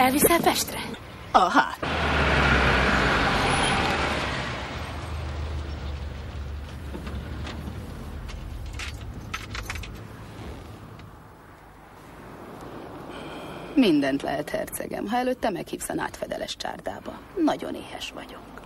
Elviszel Pestre? Aha. Hát. Mindent lehet, hercegem, ha előtte meghívsz a nátfedeles csárdába. Nagyon éhes vagyok.